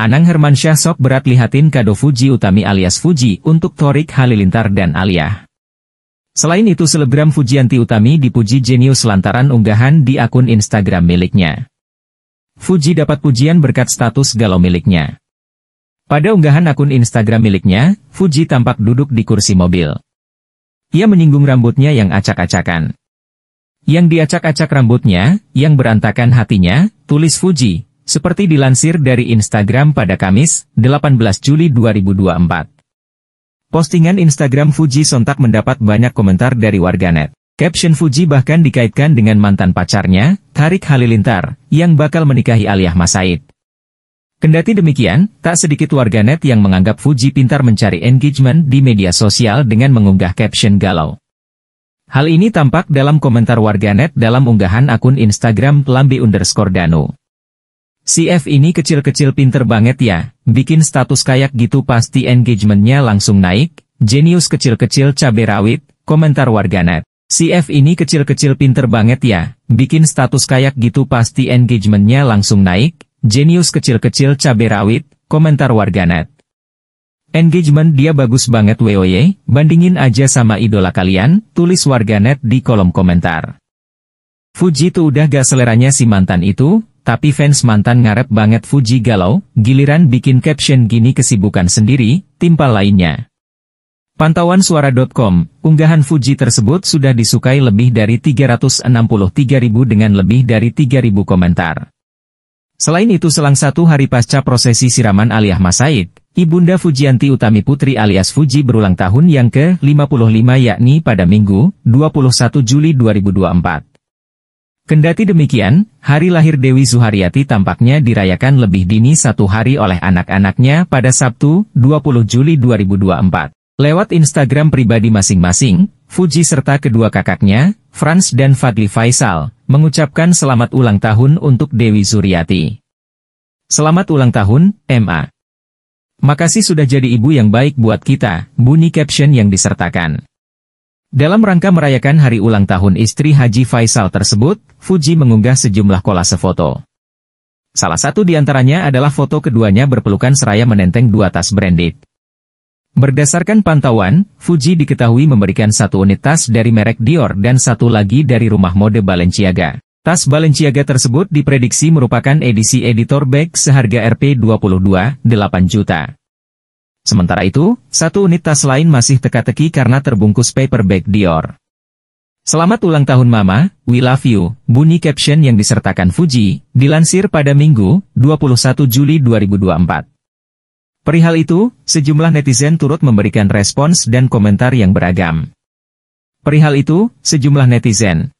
Anang Hermansyah sok berat lihatin kado Fuji Utami alias Fuji untuk Torik Halilintar dan Alia. Selain itu selebgram Fujianti Utami dipuji jenius lantaran unggahan di akun Instagram miliknya. Fuji dapat pujian berkat status galau miliknya. Pada unggahan akun Instagram miliknya, Fuji tampak duduk di kursi mobil. Ia menyinggung rambutnya yang acak-acakan. Yang diacak-acak rambutnya, yang berantakan hatinya, tulis Fuji, seperti dilansir dari Instagram pada Kamis, 18 Juli 2024. Postingan Instagram Fuji sontak mendapat banyak komentar dari warganet. Caption Fuji bahkan dikaitkan dengan mantan pacarnya, Tarik Halilintar, yang bakal menikahi Aliyah Masaid. Kendati demikian, tak sedikit warganet yang menganggap Fuji pintar mencari engagement di media sosial dengan mengunggah caption galau. Hal ini tampak dalam komentar warganet dalam unggahan akun Instagram lambe underscore CF ini kecil-kecil pinter banget ya, bikin status kayak gitu pasti engagementnya langsung naik, genius kecil-kecil cabai rawit, komentar warganet. CF ini kecil-kecil pinter banget ya, bikin status kayak gitu pasti engagementnya langsung naik, Genius kecil-kecil cabai rawit, komentar warganet. Engagement dia bagus banget WOY, bandingin aja sama idola kalian, tulis warganet di kolom komentar. Fuji tuh udah gak seleranya si mantan itu, tapi fans mantan ngarep banget Fuji galau, giliran bikin caption gini kesibukan sendiri, timpal lainnya. Pantauan suara.com, unggahan Fuji tersebut sudah disukai lebih dari 363 ribu dengan lebih dari 3.000 komentar. Selain itu selang satu hari pasca prosesi siraman Aliyah Masaid, Ibunda Fujianti Utami Putri alias Fuji berulang tahun yang ke-55 yakni pada Minggu, 21 Juli 2024. Kendati demikian, hari lahir Dewi Zuharyati tampaknya dirayakan lebih dini satu hari oleh anak-anaknya pada Sabtu, 20 Juli 2024. Lewat Instagram pribadi masing-masing, Fuji serta kedua kakaknya, Franz dan Fadli Faisal, mengucapkan selamat ulang tahun untuk Dewi Suryati. Selamat ulang tahun, MA. Makasih sudah jadi ibu yang baik buat kita, bunyi caption yang disertakan. Dalam rangka merayakan hari ulang tahun istri Haji Faisal tersebut, Fuji mengunggah sejumlah kolase foto. Salah satu di antaranya adalah foto keduanya berpelukan seraya menenteng dua tas branded. Berdasarkan pantauan, Fuji diketahui memberikan satu unit tas dari merek Dior dan satu lagi dari rumah mode Balenciaga. Tas Balenciaga tersebut diprediksi merupakan edisi editor bag seharga Rp22, 8 juta. Sementara itu, satu unit tas lain masih teka-teki karena terbungkus paper bag Dior. Selamat ulang tahun Mama, we love you, bunyi caption yang disertakan Fuji, dilansir pada Minggu, 21 Juli 2024. Perihal itu, sejumlah netizen turut memberikan respons dan komentar yang beragam. Perihal itu, sejumlah netizen,